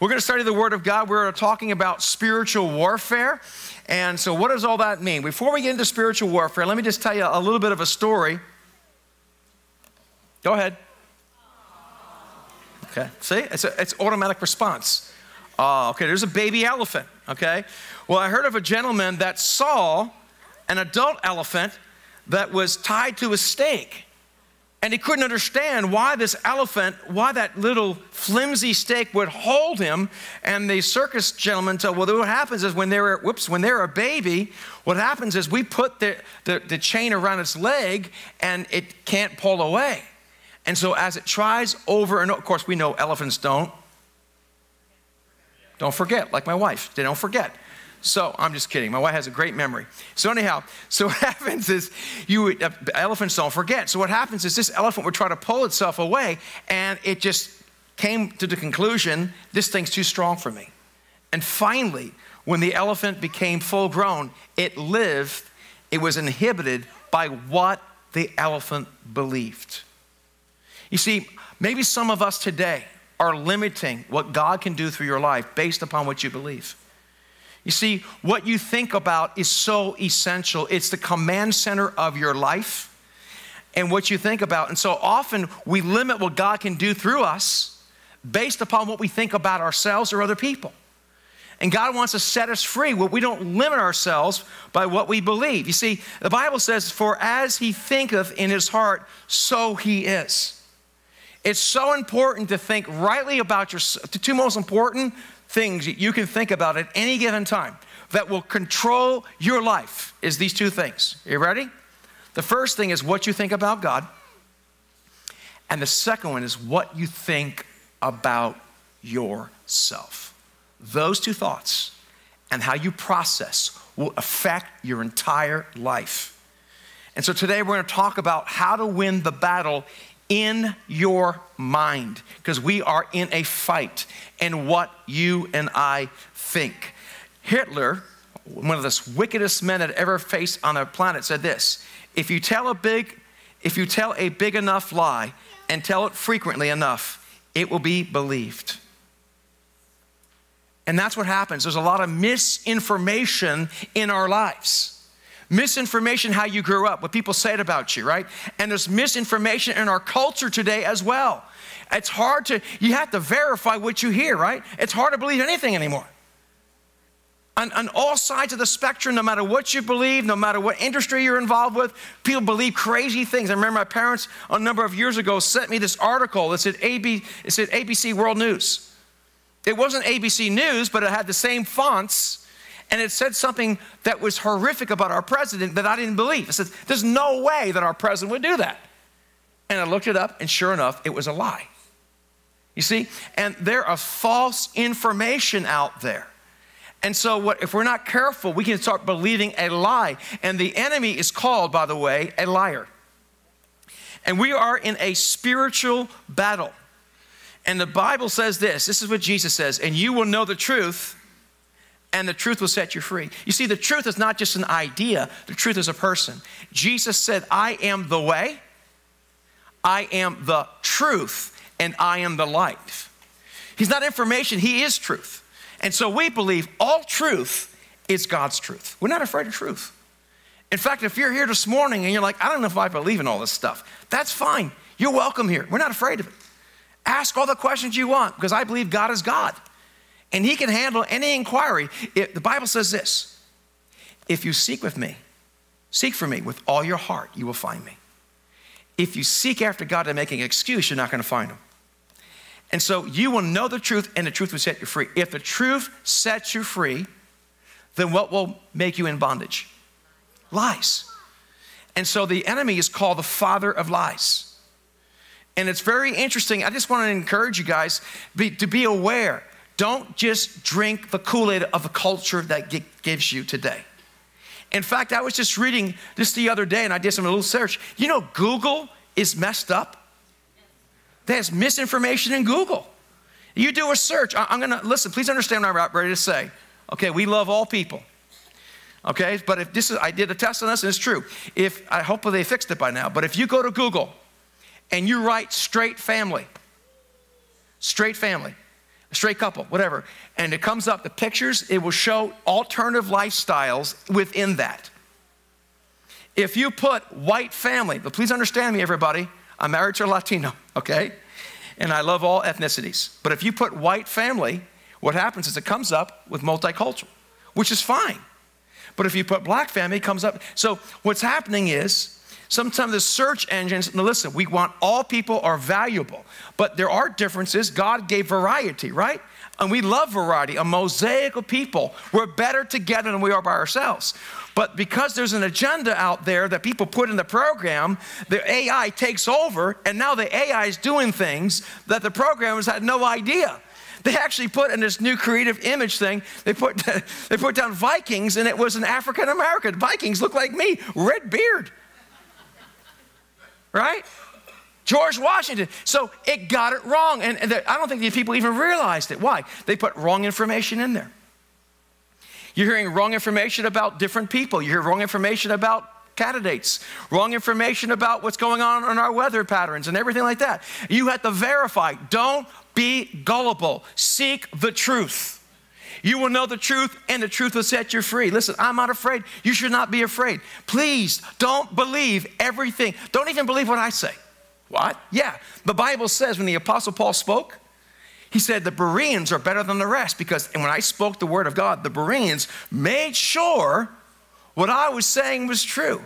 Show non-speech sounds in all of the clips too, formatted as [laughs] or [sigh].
We're going to study the Word of God. We're talking about spiritual warfare. And so, what does all that mean? Before we get into spiritual warfare, let me just tell you a little bit of a story. Go ahead. Okay, see? It's, a, it's automatic response. Uh, okay, there's a baby elephant, okay? Well, I heard of a gentleman that saw an adult elephant that was tied to a stake. And he couldn't understand why this elephant, why that little flimsy stake would hold him. And the circus gentleman told, well, what happens is when they're, whoops, when they're a baby, what happens is we put the, the, the chain around its leg and it can't pull away. And so as it tries over and of course we know elephants don't. Don't forget, like my wife, they don't forget. So I'm just kidding. My wife has a great memory. So anyhow, [laughs] so what happens is you uh, elephants don't forget. So what happens is this elephant would try to pull itself away, and it just came to the conclusion this thing's too strong for me. And finally, when the elephant became full grown, it lived. It was inhibited by what the elephant believed. You see, maybe some of us today are limiting what God can do through your life based upon what you believe. You see, what you think about is so essential. It's the command center of your life and what you think about. And so often we limit what God can do through us based upon what we think about ourselves or other people. And God wants to set us free where we don't limit ourselves by what we believe. You see, the Bible says, For as he thinketh in his heart, so he is. It's so important to think rightly about your, the two most important things you can think about at any given time that will control your life is these two things. Are you ready? The first thing is what you think about God. And the second one is what you think about yourself. Those two thoughts and how you process will affect your entire life. And so today we're going to talk about how to win the battle in your mind because we are in a fight and what you and I think. Hitler, one of the wickedest men that ever faced on the planet, said this if you tell a big if you tell a big enough lie and tell it frequently enough, it will be believed. And that's what happens. There's a lot of misinformation in our lives misinformation how you grew up, what people said about you, right? And there's misinformation in our culture today as well. It's hard to, you have to verify what you hear, right? It's hard to believe anything anymore. On, on, all sides of the spectrum, no matter what you believe, no matter what industry you're involved with, people believe crazy things. I remember my parents a number of years ago sent me this article that said, AB, it said ABC World News. It wasn't ABC News, but it had the same fonts and it said something that was horrific about our president that I didn't believe. I said, There's no way that our president would do that. And I looked it up, and sure enough, it was a lie. You see? And there are false information out there. And so, what, if we're not careful, we can start believing a lie. And the enemy is called, by the way, a liar. And we are in a spiritual battle. And the Bible says this this is what Jesus says, and you will know the truth, and the truth will set you free. You see, the truth is not just an idea, the truth is a person. Jesus said, I am the way, I am the truth, and I am the light. He's not information, He is truth. And so we believe all truth is God's truth. We're not afraid of truth. In fact, if you're here this morning and you're like, I don't know if I believe in all this stuff, that's fine. You're welcome here. We're not afraid of it. Ask all the questions you want because I believe God is God and he can handle any inquiry. It, the Bible says this if you seek with me, seek for me with all your heart, you will find me. If you seek after God to make an excuse, you're not going to find him. And so you will know the truth, and the truth will set you free. If the truth sets you free, then what will make you in bondage? Lies. And so the enemy is called the father of lies. And it's very interesting. I just want to encourage you guys be, to be aware don't just drink the Kool Aid of the culture that gives you today. In fact, I was just reading this the other day and I did some little search. You know, Google is messed up. There's misinformation in Google. You do a search. I'm gonna listen, please understand what I'm ready to say. Okay, we love all people. Okay, but if this is, I did a test on this and it's true. If, I hope they fixed it by now, but if you go to Google and you write straight family, straight family, straight couple, whatever. And it comes up, the pictures, it will show alternative lifestyles within that. If you put white family, but please understand me, everybody, I'm married to a Latino, okay? And I love all ethnicities. But if you put white family, what happens is it comes up with multicultural, which is fine. But if you put black family, it comes up. So what's happening is sometimes the search engines, now listen, we want all people are valuable, but there are differences. God gave variety, right? And we love variety, a mosaic of people. We're better together than we are by ourselves. But because there's an agenda out there that people put in the program, the AI takes over, and now the AI is doing things that the programmers had no idea. They actually put in this new creative image thing, they put, [laughs] they put down Vikings, and it was an African American. Vikings look like me, red beard. Right? George Washington. So it got it wrong. And, I don't think these people even realized it. Why? They put wrong information in there. You're hearing wrong information about different people. You hear wrong information about candidates, wrong information about what's going on in our weather patterns and everything like that. You have to verify. Don't be gullible. Seek the truth. You will know the truth, and the truth will set you free. Listen, I'm not afraid. You should not be afraid. Please don't believe everything. Don't even believe what I say. What? Yeah. The Bible says when the Apostle Paul spoke, he said the Bereans are better than the rest because and when I spoke the word of God, the Bereans made sure what I was saying was true.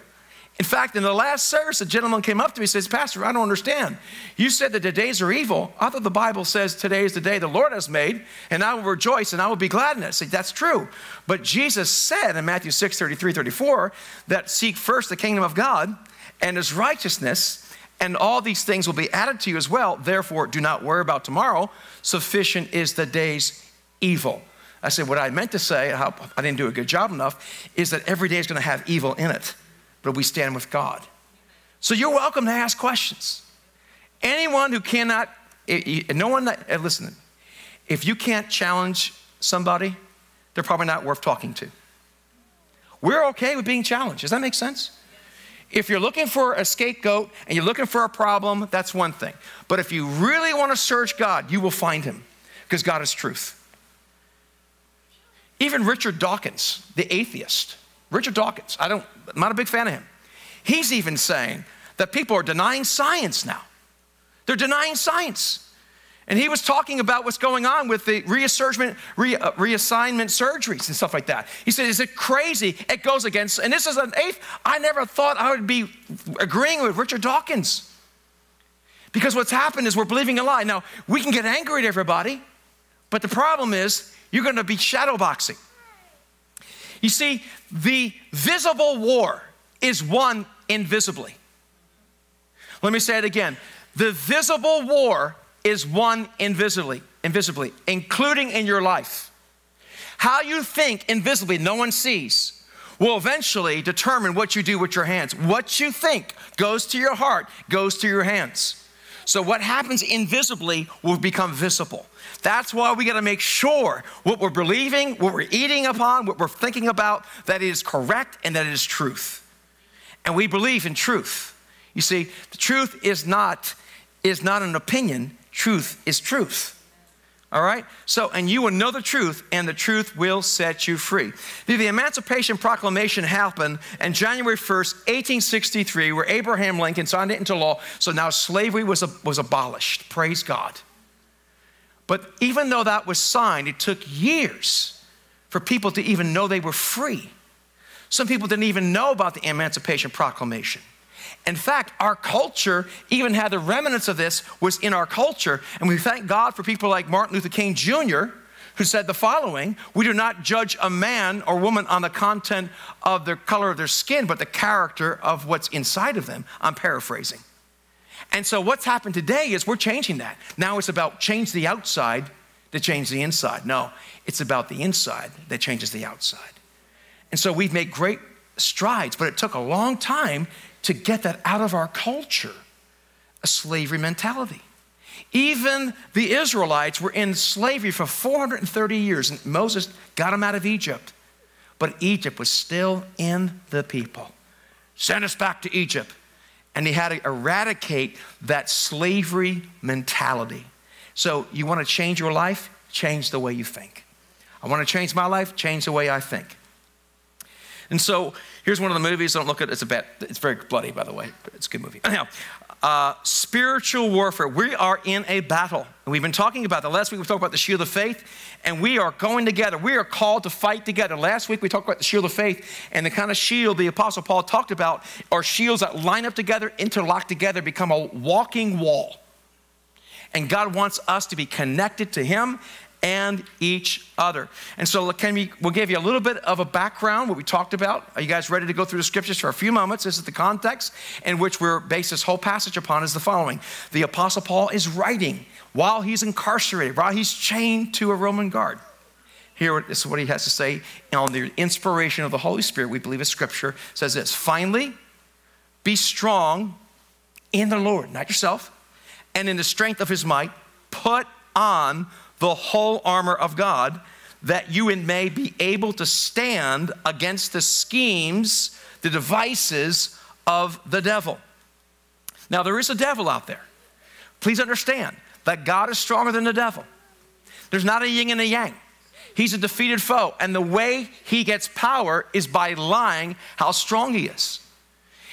In fact, in the last service, a gentleman came up to me and says, Pastor, I don't understand. You said that the days are evil. I thought the Bible says today is the day the Lord has made, and I will rejoice and I will be glad in it. Said, That's true. But Jesus said in Matthew 6, 33, 34, that seek first the kingdom of God and his righteousness, and all these things will be added to you as well. Therefore, do not worry about tomorrow. Sufficient is the day's evil. I said, what I meant to say, I didn't do a good job enough, is that every day is going to have evil in it, but we stand with God. So you're welcome to ask questions. Anyone who cannot, no one that, eh, listen, if you can't challenge somebody, they're probably not worth talking to. We're okay with being challenged. Does that make sense? If you're looking for a scapegoat and you're looking for a problem, that's one thing. But if you really want to search God, you will find him because God is truth. Even Richard Dawkins, the atheist, Richard Dawkins, I don't, I'm not a big fan of him. He's even saying that people are denying science now. They're denying science. And he was talking about what's going on with the reassignment, re, uh, reassignment surgeries and stuff like that. He said, Is it crazy? It goes against, and this is an eighth. I never thought I would be agreeing with Richard Dawkins. Because what's happened is we're believing a lie. Now, we can get angry at everybody, but the problem is you're going to be shadowboxing. You see, the visible war is won invisibly. Let me say it again. The visible war is won invisibly, invisibly, including in your life. How you think invisibly, no one sees, will eventually determine what you do with your hands. What you think goes to your heart, goes to your hands. So, what happens invisibly will become visible. That's why we got to make sure what we're believing, what we're eating upon, what we're thinking about, that it is correct and that it is truth. And we believe in truth. You see, the truth is not, is not an opinion, truth is truth. All right? So, and you will know the truth, and the truth will set you free. The, the Emancipation Proclamation happened on January 1st, 1863, where Abraham Lincoln signed it into law. So now slavery was, was abolished. Praise God. But even though that was signed, it took years for people to even know they were free. Some people didn't even know about the Emancipation Proclamation. In fact, our culture even had the remnants of this was in our culture. And we thank God for people like Martin Luther King Jr., who said the following We do not judge a man or woman on the content of the color of their skin, but the character of what's inside of them. I'm paraphrasing. And so, what's happened today is we're changing that. Now it's about change the outside to change the inside. No, it's about the inside that changes the outside. And so, we've made great strides, but it took a long time to get that out of our culture a slavery mentality. Even the Israelites were in slavery for 430 years, and Moses got them out of Egypt. But Egypt was still in the people. Send us back to Egypt. And he had to eradicate that slavery mentality. So, you want to change your life? change the way you think. I want to change my life, change the way I think. And so here's one of the movies. Don't look at it. It's a bit, it's very bloody, by the way, but it's a good movie. Anyhow, uh, spiritual warfare. We are in a battle. And we've been talking about that. Last week we talked about the shield of faith, and we are going together. We are called to fight together. Last week we talked about the shield of faith, and the kind of shield the Apostle Paul talked about are shields that line up together, interlock together, become a walking wall. And God wants us to be connected to Him and each other. And so can we, we'll give you a little bit of a background, what we talked about. Are you guys ready to go through the scriptures for a few moments? This is the context in which we're based this whole passage upon is the following. The Apostle Paul is writing while he's incarcerated, while he's chained to a Roman guard. Here, this is what he has to say on the inspiration of the Holy Spirit. We believe is scripture says this finally, be strong in the Lord, not yourself, and in the strength of his might, put on the whole armor of God, that you may be able to stand against the schemes, the devices of the devil. Now, there is a devil out there. Please understand that God is stronger than the devil. There's not a yin and a yang. He's a defeated foe. And the way he gets power is by lying how strong he is.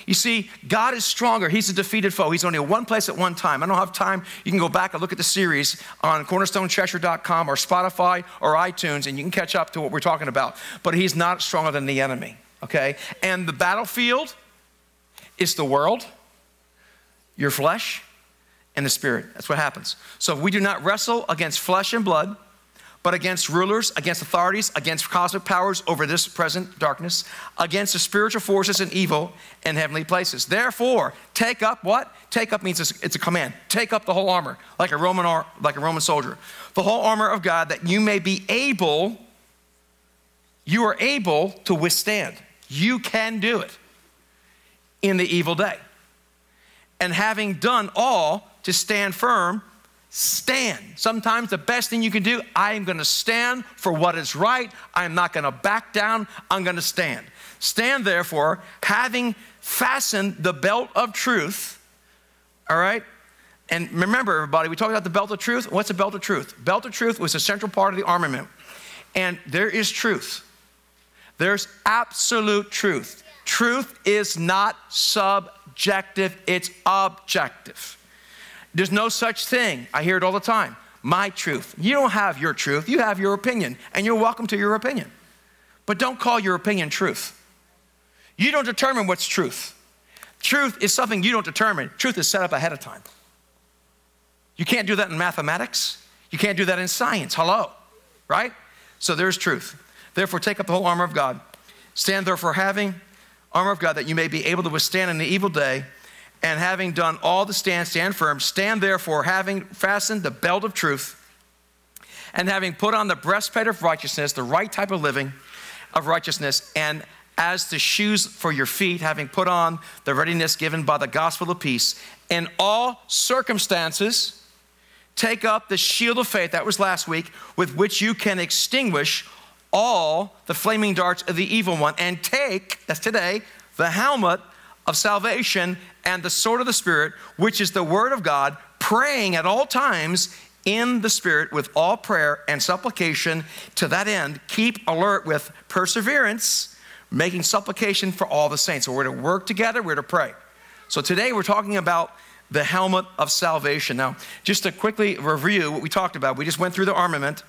You see, God is stronger. He's a defeated foe. He's only at one place at one time. I don't have time. You can go back and look at the series on cornerstonecheshire.com or Spotify or iTunes, and you can catch up to what we're talking about. But he's not stronger than the enemy, okay? And the battlefield is the world, your flesh, and the spirit. That's what happens. So if we do not wrestle against flesh and blood but against rulers, against authorities, against cosmic powers over this present darkness, against the spiritual forces and evil in heavenly places. Therefore, take up what? Take up means it's a command. Take up the whole armor, like a Roman like a Roman soldier. The whole armor of God that you may be able you are able to withstand. You can do it in the evil day. And having done all to stand firm, stand. Sometimes the best thing you can do, I am going to stand for what is right. I'm not going to back down. I'm going to stand. Stand therefore, having fastened the belt of truth. All right? And remember, everybody, we talked about the belt of truth. What's a belt of truth? Belt of truth was a central part of the armament. And there is truth. There's absolute truth. Truth is not subjective, it's objective. There's no such thing. I hear it all the time. My truth. You don't have your truth, you have your opinion, and you're welcome to your opinion. But don't call your opinion truth. You don't determine what's truth. Truth is something you don't determine, truth is set up ahead of time. You can't do that in mathematics, you can't do that in science. Hello, right? So there's truth. Therefore, take up the whole armor of God. Stand therefore having armor of God that you may be able to withstand in the evil day and having done all the stand, stand firm. Stand therefore, having fastened the belt of truth, and having put on the breastplate of righteousness, the right type of living of righteousness, and as the shoes for your feet, having put on the readiness given by the gospel of peace. In all circumstances, take up the shield of faith, that was last week, with which you can extinguish all the flaming darts of the evil one, and take, that's today, the helmet of salvation and the sword of the Spirit, which is the Word of God, praying at all times in the Spirit with all prayer and supplication. To that end, keep alert with perseverance, making supplication for all the saints. So we're to work together, we're to pray. So today we're talking about the helmet of salvation. Now, just to quickly review what we talked about, we just went through the armament,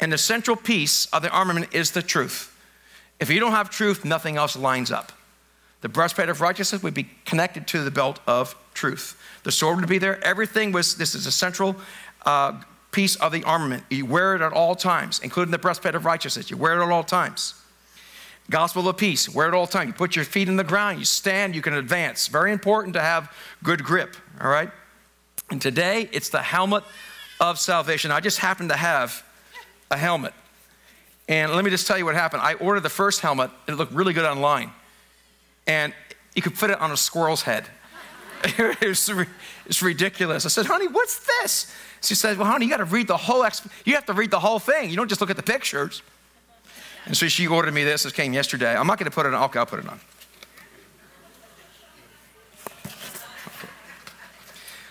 and the central piece of the armament is the truth. If you don't have truth, nothing else lines up. The breastplate of righteousness would be connected to the belt of truth. The sword would be there. Everything was, this is a central uh, piece of the armament. You wear it at all times, including the breastplate of righteousness. You wear it at all times. Gospel of peace, wear it all the time. You put your feet in the ground, you stand, you can advance. Very important to have good grip, all right? And today, it's the helmet of salvation. I just happen to have a helmet. And let me just tell you what happened. I ordered the first helmet, it looked really good online and you could put it on a squirrel's head. [laughs] it's, it's ridiculous. I said, honey, what's this? She said, well, honey, you got to read the whole, exp- you have to read the whole thing. You don't just look at the pictures. And so she ordered me this. This came yesterday. I'm not going to put it on. Okay, I'll put it on.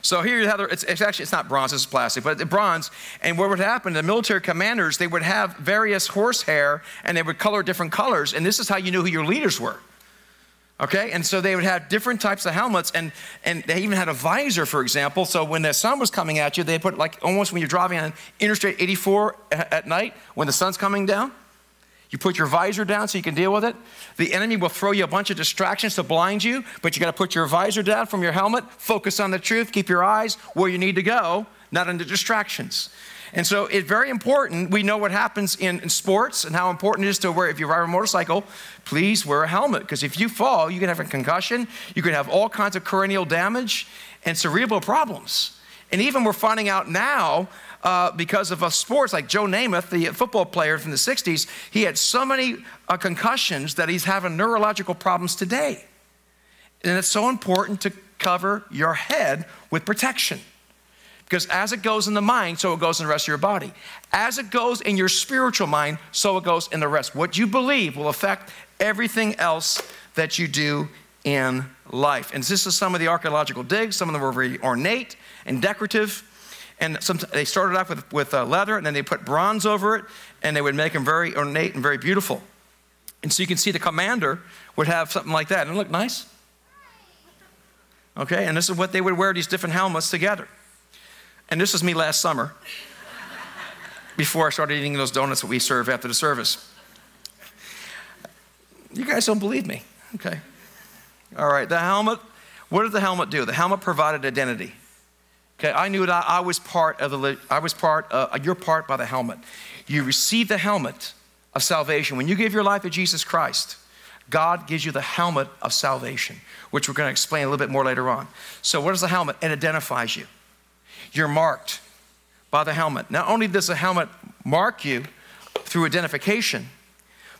So here you have, it's, it's, actually, it's not bronze, it's plastic, but bronze. And what would happen, the military commanders, they would have various horsehair and they would color different colors. And this is how you knew who your leaders were. Okay, and so they would have different types of helmets, and, and they even had a visor, for example. So when the sun was coming at you, they put like almost when you're driving on Interstate 84 at night, when the sun's coming down, you put your visor down so you can deal with it. The enemy will throw you a bunch of distractions to blind you, but you got to put your visor down from your helmet, focus on the truth, keep your eyes where you need to go, not on the distractions. And so it's very important. We know what happens in, in sports and how important it is to wear, if you ride a motorcycle, please wear a helmet. Because if you fall, you can have a concussion, you can have all kinds of cranial damage and cerebral problems. And even we're finding out now uh, because of uh, sports, like Joe Namath, the football player from the 60s, he had so many uh, concussions that he's having neurological problems today. And it's so important to cover your head with protection. Because as it goes in the mind, so it goes in the rest of your body. As it goes in your spiritual mind, so it goes in the rest. What you believe will affect everything else that you do in life. And this is some of the archaeological digs. Some of them were very ornate and decorative. And some, they started off with, with uh, leather, and then they put bronze over it, and they would make them very ornate and very beautiful. And so you can see the commander would have something like that. And it look nice? Okay, and this is what they would wear these different helmets together. And this was me last summer before I started eating those donuts that we serve after the service. You guys don't believe me. Okay. All right, the helmet. What did the helmet do? The helmet provided identity. Okay, I knew that I was part of the, I was part, uh, you're part by the helmet. You receive the helmet of salvation. When you give your life to Jesus Christ, God gives you the helmet of salvation, which we're going to explain a little bit more later on. So, what is the helmet? It identifies you. You're marked by the helmet. Not only does the helmet mark you through identification,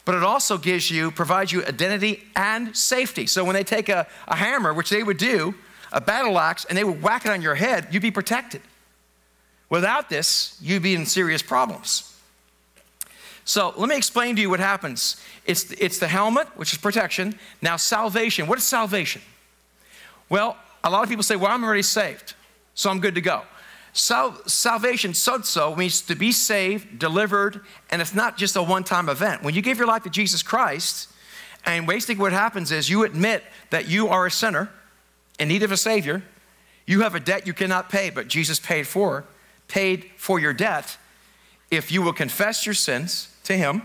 but it also gives you, provides you identity and safety. So when they take a, a hammer, which they would do, a battle axe, and they would whack it on your head, you'd be protected. Without this, you'd be in serious problems. So let me explain to you what happens. It's, it's the helmet, which is protection. Now, salvation. What is salvation? Well, a lot of people say, well, I'm already saved, so I'm good to go. Sal- salvation, sozo, means to be saved, delivered, and it's not just a one time event. When you give your life to Jesus Christ, and basically what happens is you admit that you are a sinner in need of a Savior, you have a debt you cannot pay, but Jesus paid for, paid for your debt. If you will confess your sins to Him,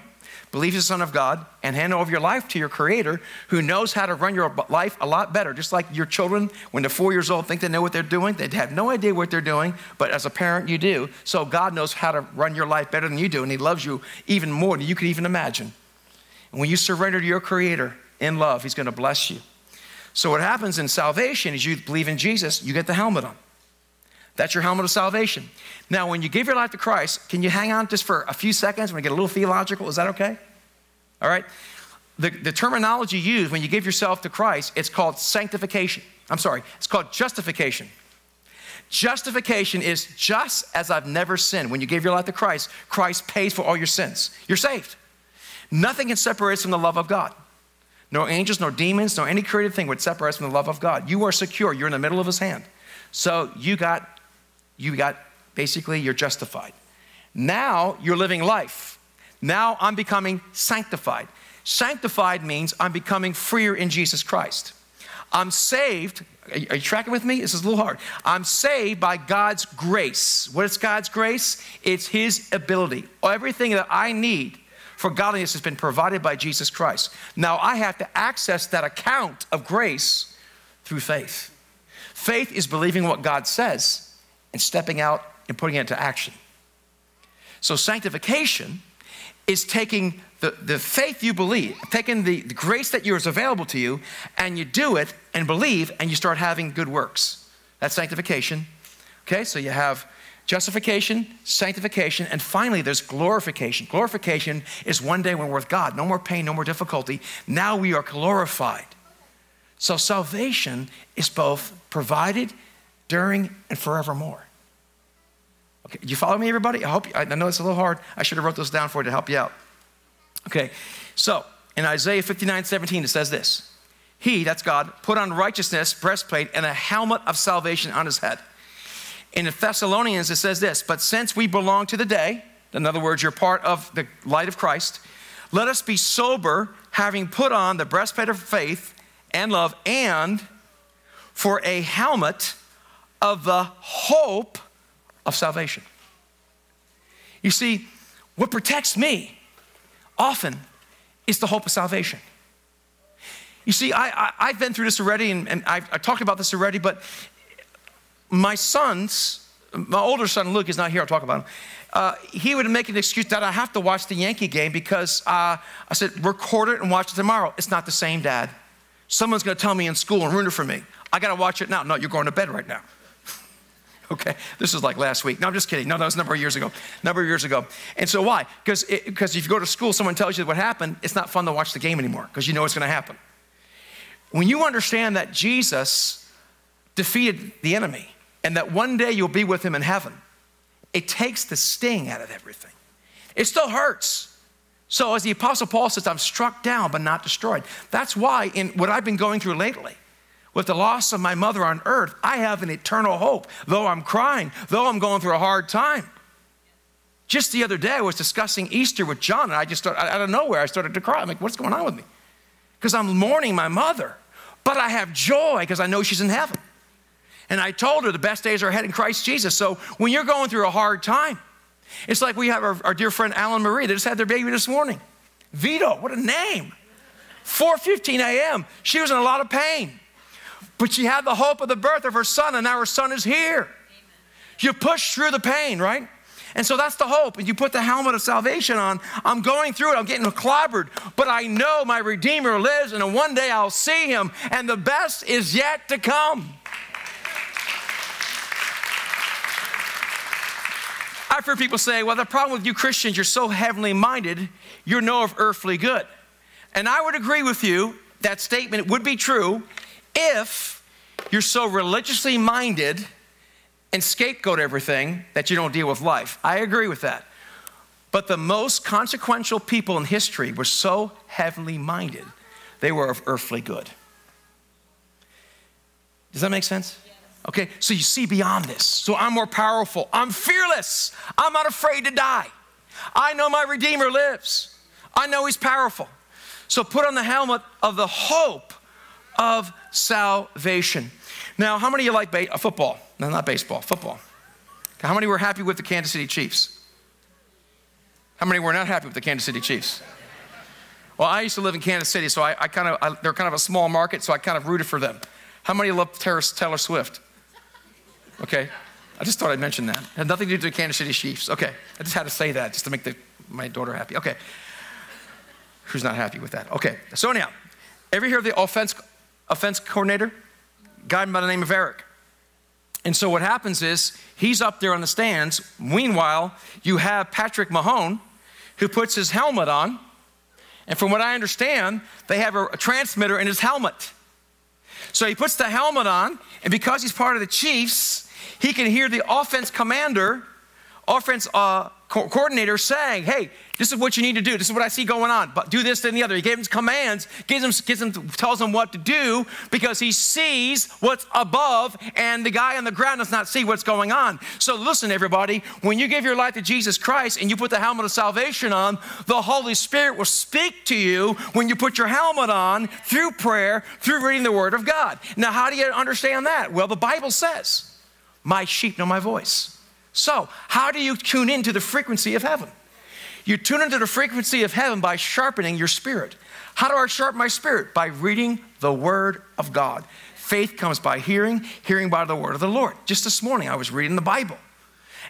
believe He's the Son of God, and hand over your life to your Creator who knows how to run your life a lot better. Just like your children, when they're four years old, think they know what they're doing. They have no idea what they're doing, but as a parent, you do. So God knows how to run your life better than you do, and He loves you even more than you could even imagine. And when you surrender to your Creator in love, He's going to bless you. So, what happens in salvation is you believe in Jesus, you get the helmet on. That's your helmet of salvation. Now, when you give your life to Christ, can you hang on just for a few seconds when we get a little theological? Is that okay? All right? The, the terminology used when you give yourself to Christ, it's called sanctification. I'm sorry, it's called justification. Justification is just as I've never sinned. When you give your life to Christ, Christ pays for all your sins. You're saved. Nothing can separate us from the love of God. No angels, no demons, no any created thing would separate us from the love of God. You are secure. You're in the middle of his hand. So you got you got basically, you're justified. Now you're living life. Now I'm becoming sanctified. Sanctified means I'm becoming freer in Jesus Christ. I'm saved. Are you tracking with me? This is a little hard. I'm saved by God's grace. What is God's grace? It's His ability. Everything that I need for godliness has been provided by Jesus Christ. Now I have to access that account of grace through faith. Faith is believing what God says and stepping out and putting it into action. So, sanctification is taking the, the faith you believe, taking the, the grace that is available to you, and you do it and believe, and you start having good works. That's sanctification. Okay, so you have justification, sanctification, and finally there's glorification. Glorification is one day when we're with God. No more pain, no more difficulty. Now we are glorified. So salvation is both provided during, and forevermore. Okay, you follow me, everybody? I hope you, I know it's a little hard. I should have wrote those down for you to help you out. Okay, so in Isaiah 59 17, it says this He, that's God, put on righteousness, breastplate, and a helmet of salvation on his head. In the Thessalonians, it says this But since we belong to the day, in other words, you're part of the light of Christ, let us be sober, having put on the breastplate of faith and love, and for a helmet of the hope of salvation. You see, what protects me often is the hope of salvation. You see, I, I, have been through this already, and, and I've, I've, talked about this already, but my sons, my older son Luke is not here, I'll talk about him. Uh, he would make an excuse that I have to watch the Yankee game because uh, I said, record it and watch it tomorrow. It's not the same, Dad. Someone's gonna tell me in school and ruin it for me. I gotta watch it now. No, you're going to bed right now. Okay, this is like last week. No, I'm just kidding. No, that was a number of years ago. Number of years ago. And so why? Because because if you go to school, someone tells you what happened, it's not fun to watch the game anymore because you know what's gonna happen. When you understand that Jesus defeated the enemy and that one day you'll be with him in heaven, it takes the sting out of everything. It still hurts. So, as the Apostle Paul says, I'm struck down but not destroyed. That's why, in what I've been going through lately, with the loss of my mother on earth, I have an eternal hope. Though I'm crying, though I'm going through a hard time. Just the other day, I was discussing Easter with John, and I just started, out of nowhere, I started to cry. I'm like, what's going on with me? because I'm mourning my mother. But I have joy because I know she's in heaven. And I told her the best days are ahead in Christ Jesus. So when you're going through a hard time, it's like we have our, our dear friend Alan Marie. They just had their baby this morning. Vito, what a name. 4:15 a.m. She was in a lot of pain. But she had the hope of the birth of her son, and now her son is here. Amen. You push through the pain, right? And so that's the hope. And you put the helmet of salvation on. I'm going through it. I'm getting clobbered. But I know my Redeemer lives, and one day I'll see him. And the best is yet to come. I've heard people say, well, the problem with you Christians, you're so heavenly minded, you're no of earthly good. And I would agree with you, that statement would be true if you're so religiously minded and scapegoat everything that you don't deal with life. I agree with that. But the most consequential people in history were so heavenly minded, they were of earthly good. Does that make sense? Okay, so you see beyond this. So I'm more powerful. I'm fearless. I'm not afraid to die. I know my Redeemer lives. I know He's powerful. So put on the helmet of the hope of salvation. Now, how many of you like ba- uh, football? No, not baseball, football. How many were happy with the Kansas City Chiefs? How many were not happy with the Kansas City Chiefs? Well, I used to live in Kansas City, so I, I kind of, they're kind of a small market, so I kind of rooted for them. How many love Taylor, Taylor Swift? Okay, I just thought I'd mention that. It had nothing to do with Kansas City Chiefs. Okay, I just had to say that just to make the, my daughter happy. Okay, who's not happy with that? Okay, so anyhow, ever hear the offense, offense coordinator? Guy by the name of Eric. And so what happens is he's up there on the stands. Meanwhile, you have Patrick Mahone who puts his helmet on. And from what I understand, they have a, transmitter in his helmet. So he puts the helmet on, and because he's part of the Chiefs, he can hear the offense commander, offense uh, co- coordinator saying, Hey, this is what you need to do. This is what I see going on. But do this, then the other. He gave him commands, gives him, gives him, tells him what to do because he sees what's above, and the guy on the ground does not see what's going on. So listen, everybody, when you give your life to Jesus Christ and you put the helmet of salvation on, the Holy Spirit will speak to you when you put your helmet on through prayer, through reading the Word of God. Now, how do you understand that? Well, the Bible says, My sheep know my voice. So, how do you tune into the frequency of heaven? You tune into the frequency of heaven by sharpening your spirit. How do I sharpen my spirit? By reading the Word of God. Faith comes by hearing, hearing by the Word of the Lord. Just this morning, I was reading the Bible.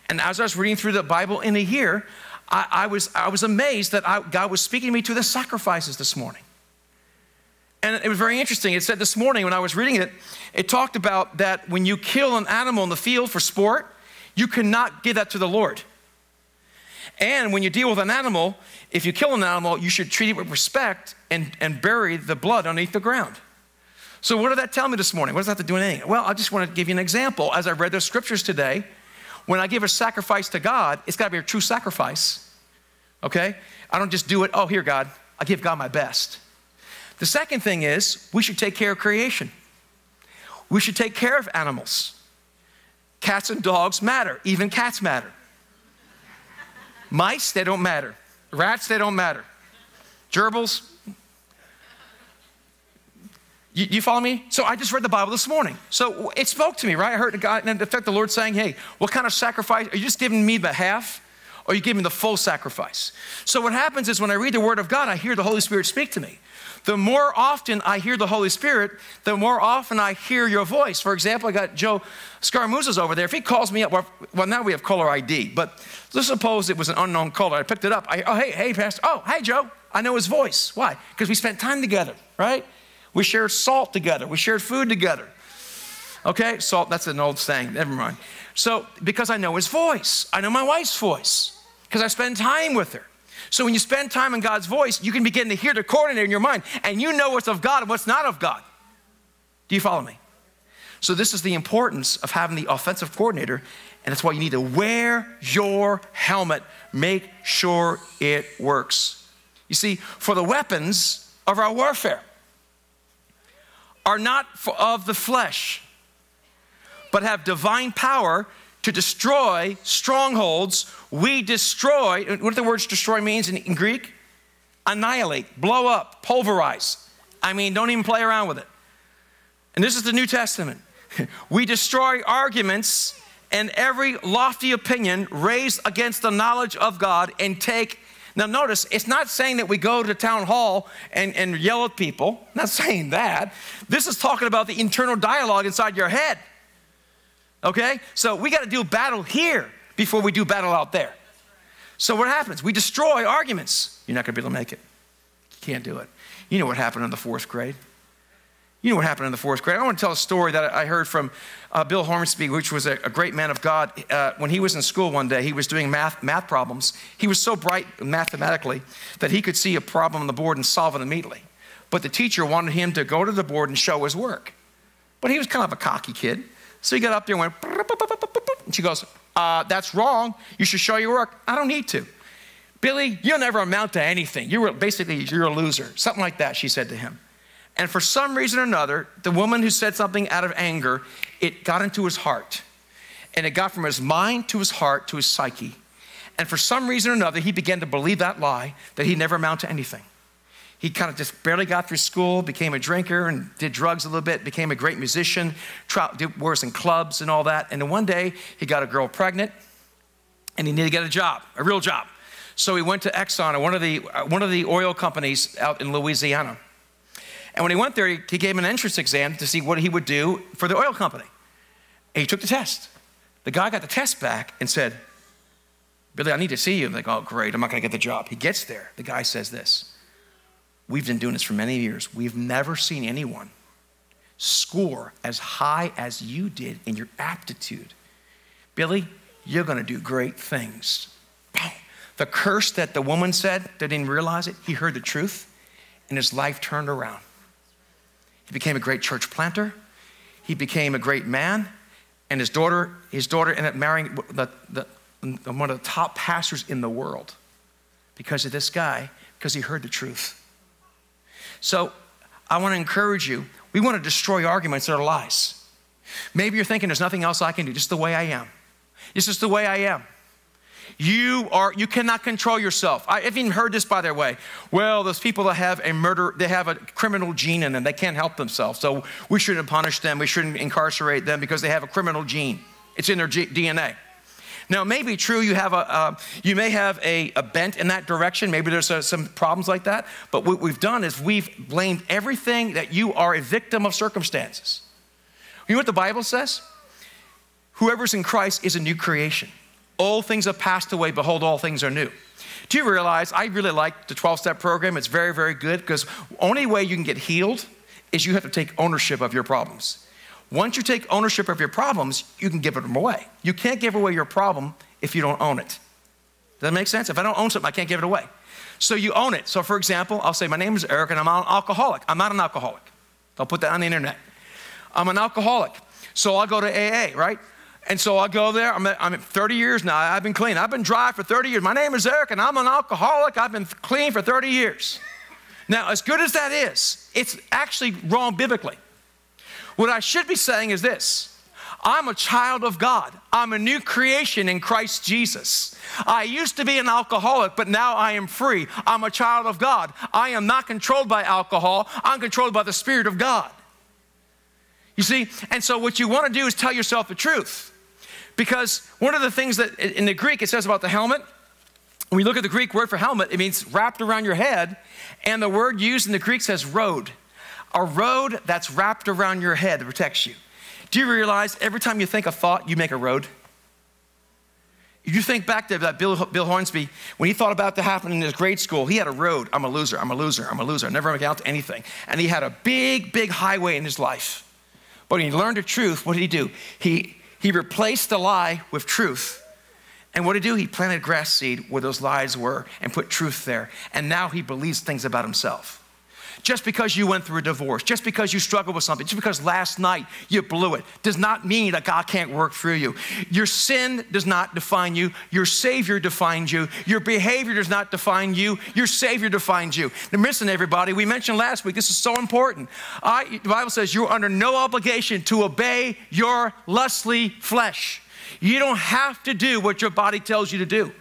And as I was reading through the Bible in a year, I, I was, I was amazed that I, God was speaking to me to the sacrifices this morning. And it was very interesting. It said this morning when I was reading it, it talked about that when you kill an animal in the field for sport, you cannot give that to the Lord. And when you deal with an animal, if you kill an animal, you should treat it with respect and, and bury the blood underneath the ground. So, what did that tell me this morning? What does that have to do with anything? Well, I just want to give you an example. As I read the scriptures today, when I give a sacrifice to God, it's got to be a true sacrifice. Okay? I don't just do it, oh, here, God, I give God my best. The second thing is we should take care of creation. We should take care of animals. Cats and dogs matter, even cats matter. Mice, they don't matter. Rats, they don't matter. Gerbils, you, you, follow me? So I just read the Bible this morning. So it spoke to me, right? I heard God, and in effect, the Lord saying, Hey, what kind of sacrifice? Are you just giving me the half? Or you giving me the full sacrifice? So what happens is when I read the Word of God, I hear the Holy Spirit speak to me. The more often I hear the Holy Spirit, the more often I hear your voice. For example, I got Joe Scaramuzas over there. If he calls me up, well, now we have caller ID, but let's suppose it was an unknown caller. I picked it up. I, oh, hey, hey, Pastor. Oh, hey, Joe. I know his voice. Why? Because we spent time together, right? We shared salt together. We shared food together. Okay, salt, that's an old saying, never mind. So, because I know his voice, I know my wife's voice, because I spend time with her. So, when you spend time in God's voice, you can begin to hear the coordinator in your mind, and you know what's of God and what's not of God. Do you follow me? So, this is the importance of having the offensive coordinator, and that's why you need to wear your helmet. Make sure it works. You see, for the weapons of our warfare, are not of the flesh, but have divine power to destroy strongholds. We destroy, what the word destroy means in, in Greek? Annihilate, blow up, pulverize. I mean, don't even play around with it. And this is the New Testament. [laughs] we destroy arguments and every lofty opinion raised against the knowledge of God and take now, notice, it's not saying that we go to town hall and, and yell at people. I'm not [laughs] saying that. This is talking about the internal dialogue inside your head. Okay? So we got to do battle here before we do battle out there. So what happens? We destroy arguments. You're not going to be able to make it. You can't do it. You know what happened in the fourth grade. You know what happened in the fourth grade. I want to tell a story that I heard from uh, Bill Hornsby, which was a, a, great man of God. Uh, when he was in school one day, he was doing math, math problems. He was so bright mathematically that he could see a problem on the board and solve it immediately. But the teacher wanted him to go to the board and show his work. But he was kind of a cocky kid. So he got up there and went, and she goes, uh, That's wrong. You should show your work. I don't need to. Billy, you'll never amount to anything. You're basically, you're a loser. Something like that, she said to him. And for some reason or another, the woman who said something out of anger, it got into his heart. And it got from his mind to his heart to his psyche. And for some reason or another, he began to believe that lie that he never amount to anything. He kind of just barely got through school, became a drinker and did drugs a little bit, became a great musician, did works in clubs and all that. And then one day, he got a girl pregnant and he needed to get a job, a real job. So he went to Exxon, one of the, uh, one of the oil companies out in Louisiana. And when he went there, he, gave an entrance exam to see what he would do for the oil company. And he took the test. The guy got the test back and said, Billy, I need to see you. I'm like, oh, great, I'm not gonna get the job. He gets there. The guy says this We've been doing this for many years. We've never seen anyone score as high as you did in your aptitude. Billy, you're gonna do great things. The curse that the woman said, they didn't realize it, he heard the truth, and his life turned around. He became a great church planter. He became a great man. And his daughter, his daughter ended up marrying the, the, one of the top pastors in the world because of this guy, because he heard the truth. So I want to encourage you. We want to destroy arguments that are lies. Maybe you're thinking there's nothing else I can do, just the way I am. This is the way I am. You are you cannot control yourself. I've even heard this by their way. Well, those people that have a murder, they have a criminal gene in them. They can't help themselves. So we shouldn't punish them. We shouldn't incarcerate them because they have a criminal gene. It's in their DNA. Now, it may be true you have a, uh, you may have a, a, bent in that direction. Maybe there's a, some problems like that. But what we've done is we've blamed everything that you are a victim of circumstances. You know what the Bible says? Whoever's in Christ is a new creation. All things have passed away, behold, all things are new. Do you realize I really like the 12 step program? It's very, very good because only way you can get healed is you have to take ownership of your problems. Once you take ownership of your problems, you can give them away. You can't give away your problem if you don't own it. Does that make sense? If I don't own something, I can't give it away. So you own it. So, for example, I'll say, My name is Eric and I'm an alcoholic. I'm not an alcoholic. I'll put that on the internet. I'm an alcoholic. So I'll go to AA, right? And so I go there. I'm I'm at 30 years now. I've been clean. I've been dry for 30 years. My name is Eric, and I'm an alcoholic. I've been clean for 30 years. Now, as good as that is, it's actually wrong biblically. What I should be saying is this I'm a child of God. I'm a new creation in Christ Jesus. I used to be an alcoholic, but now I am free. I'm a child of God. I am not controlled by alcohol, I'm controlled by the Spirit of God. You see, and so what you want to do is tell yourself the truth. Because one of the things that in the Greek it says about the helmet, when we look at the Greek word for helmet, it means wrapped around your head, and the word used in the Greek says road. A road that's wrapped around your head that protects you. Do you realize every time you think a thought, you make a road? You think back to that Bill, Bill Hornsby, when he thought about that happening in his grade school, he had a road. I'm a loser, I'm a loser, I'm a loser. I never make out to anything. And he had a big, big highway in his life. But when he learned the truth, what did he do? He, he replaced the lie with truth. And what did he do? He planted grass seed where those lies were and put truth there. And now he believes things about himself. Just because you went through a divorce, just because you struggled with something, just because last night you blew it, does not mean that God can't work through you. Your sin does not define you. Your Savior defines you. Your behavior does not define you. Your Savior defines you. Now, listen, everybody, we mentioned last week, this is so important. I, the Bible says you're under no obligation to obey your lustly flesh. You don't have to do what your body tells you to do.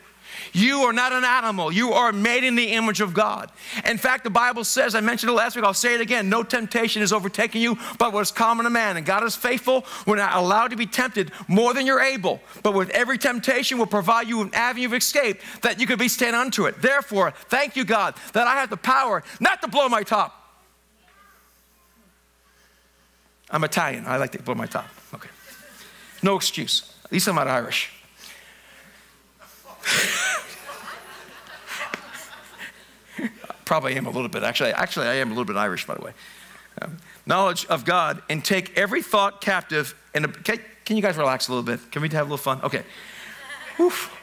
You are not an animal. You are made in the image of God. In fact, the Bible says, I mentioned it last week, I'll say it again no temptation is overtaking you, but what is common to man. And God is faithful. We're not allowed to be tempted more than you're able. But with every temptation, will provide you an avenue of escape that you could be stand unto it. Therefore, thank you, God, that I have the power not to blow my top. I'm Italian. I like to blow my top. Okay. No excuse. At least I'm not Irish. Probably am a little bit. Actually, actually, I am a little bit Irish, by the way. Um, knowledge of God and take every thought captive. And can you guys relax a little bit? Can we have a little fun? Okay. Oof.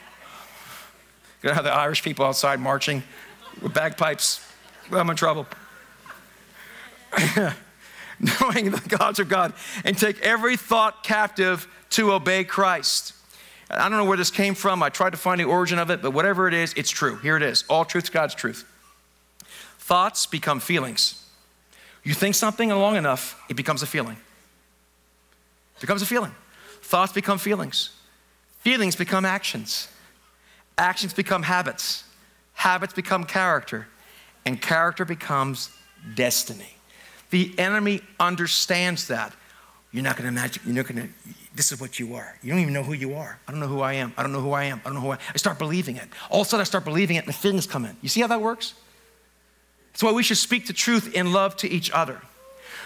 Gonna have the Irish people outside marching with bagpipes. I'm in trouble. [laughs] Knowing the gods of God and take every thought captive to obey Christ. I don't know where this came from. I tried to find the origin of it, but whatever it is, it's true. Here it is. All truth, God's truth. Thoughts become feelings. You think something long enough, it becomes a feeling. It becomes a feeling. Thoughts become feelings. Feelings become actions. Actions become habits. Habits become character. And character becomes destiny. The enemy understands that. You're not going to imagine, you're not going to, this is what you are. You don't even know who you are. I don't know who I am. I don't know who I am. I don't know who I am. I start believing it. All of a sudden, I start believing it and the feelings come in. You see how that works? That's why we should speak the truth in love to each other.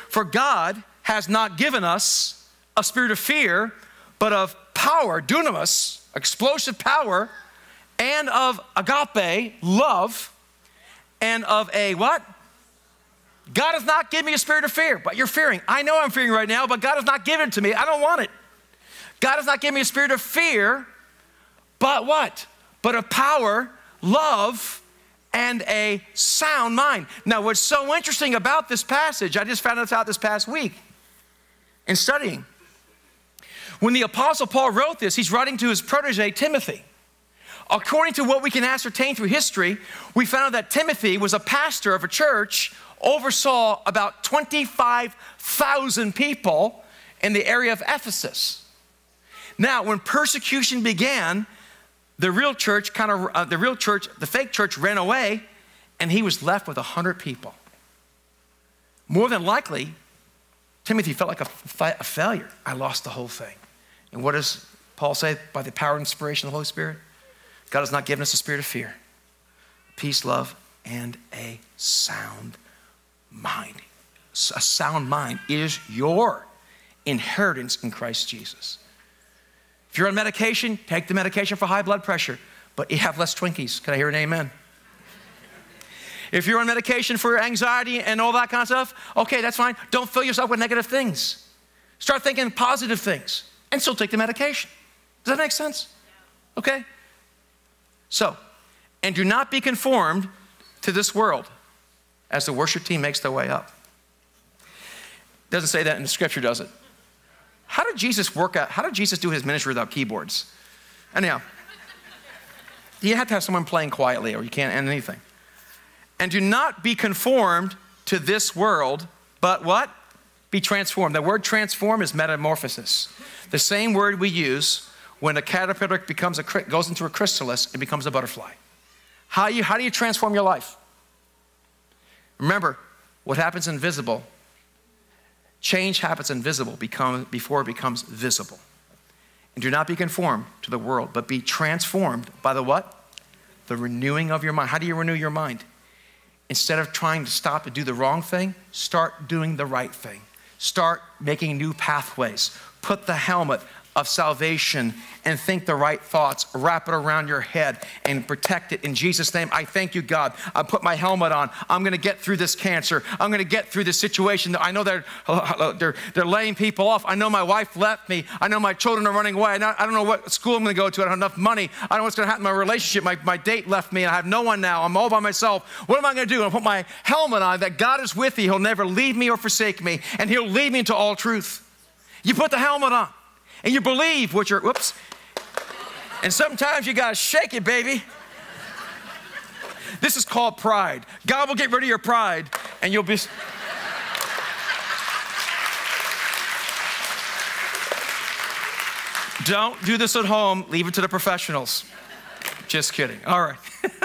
For God has not given us a spirit of fear, but of power, dunamis, explosive power, and of agape, love, and of a what? God has not given me a spirit of fear, but you're fearing. I know I'm fearing right now, but God has not given it to me. I don't want it. God has not given me a spirit of fear, but what? But a power, love, and a sound mind. Now, what's so interesting about this passage, I just found this out this past week in studying. When the Apostle Paul wrote this, he's writing to his protege, Timothy. According to what we can ascertain through history, we found that Timothy was a pastor of a church, oversaw about 25,000 people in the area of Ephesus. Now, when persecution began, the real church kind of, uh, the real church, the fake church ran away, and he was left with 100 people. More than likely, Timothy felt like a, a failure. I lost the whole thing. And what does Paul say? By the power and inspiration of the Holy Spirit? God has not given us a spirit of fear, peace, love, and a sound mind. A sound mind is your inheritance in Christ Jesus. If you're on medication, take the medication for high blood pressure, but you have less Twinkies. Can I hear an amen? If you're on medication for anxiety and all that kind of stuff, okay, that's fine. Don't fill yourself with negative things. Start thinking positive things and still take the medication. Does that make sense? Okay? So, and do not be conformed to this world as the worship team makes their way up. Doesn't say that in the scripture, does it? How did Jesus work out? How did Jesus do his ministry without keyboards? Anyhow, you have to have someone playing quietly or you can't end anything. And do not be conformed to this world, but what? Be transformed. The word transform is metamorphosis. The same word we use when a caterpillar becomes a, goes into a chrysalis and becomes a butterfly. How, you, how do you transform your life? Remember, what happens invisible, change happens invisible become, before it becomes visible. And do not be conformed to the world, but be transformed by the what? The renewing of your mind. How do you renew your mind? Instead of trying to stop and do the wrong thing, start doing the right thing. Start making new pathways. Put the helmet of salvation and think the right thoughts. Wrap it around your head and protect it. In Jesus' name, I thank you, God. I put my helmet on. I'm going to get through this cancer. I'm going to get through this situation. I know they're, [laughs] they're, they're laying people off. I know my wife left me. I know my children are running away. I don't know what school I'm going to go to. I don't have enough money. I don't know what's going to happen in my relationship. My, my date left me I have no one now. I'm all by myself. What am I going to do? I put my helmet on that God is with me. He'll never leave me or forsake me, and He'll lead me into all truth. You put the helmet on and you believe what you're, whoops. And sometimes you gotta shake it, baby. This is called pride. God will get rid of your pride and you'll be. Don't do this at home, leave it to the professionals. Just kidding. All right.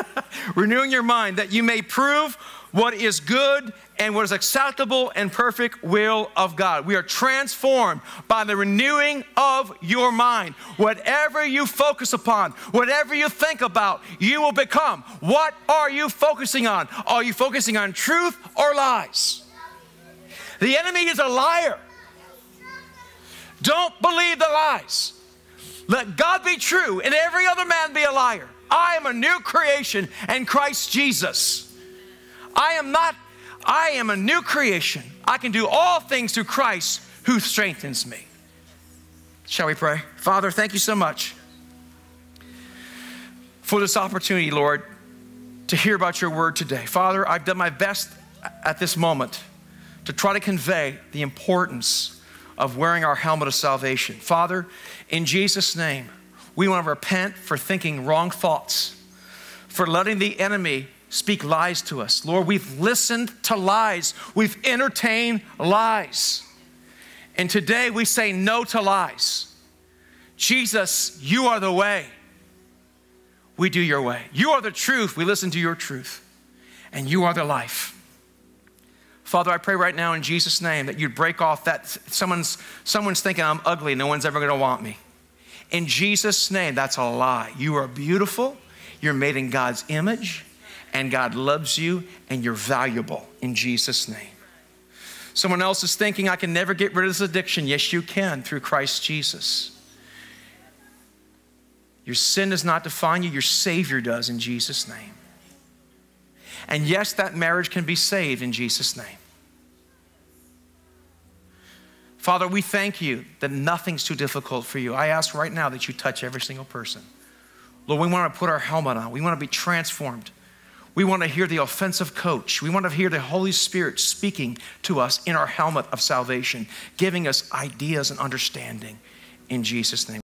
[laughs] Renewing your mind that you may prove what is good and what is acceptable and perfect will of God. We are transformed by the renewing of your mind. Whatever you focus upon, whatever you think about, you will become. What are you focusing on? Are you focusing on truth or lies? The enemy is a liar. Don't believe the lies. Let God be true and every other man be a liar. I am a new creation in Christ Jesus. I am not, I am a new creation. I can do all things through Christ who strengthens me. Shall we pray? Father, thank you so much for this opportunity, Lord, to hear about your word today. Father, I've done my best at this moment to try to convey the importance of wearing our helmet of salvation. Father, in Jesus' name, we want to repent for thinking wrong thoughts, for letting the enemy speak lies to us. Lord, we've listened to lies, we've entertained lies. And today we say no to lies. Jesus, you are the way. We do your way. You are the truth. We listen to your truth. And you are the life. Father, I pray right now in Jesus' name that you'd break off that someone's, someone's thinking I'm ugly, no one's ever gonna want me. In Jesus' name, that's a lie. You are beautiful, you're made in God's image, and God loves you and you're valuable in Jesus' name. Someone else is thinking, I can never get rid of this addiction. Yes, you can through Christ Jesus. Your sin does not define you, your Savior does in Jesus' name. And yes, that marriage can be saved in Jesus' name. Father, we thank you that nothing's too difficult for you. I ask right now that you touch every single person. Lord, we want to put our helmet on, we want to be transformed. We want to hear the offensive coach. We want to hear the Holy Spirit speaking to us in our helmet of salvation, giving us ideas and understanding in Jesus' name.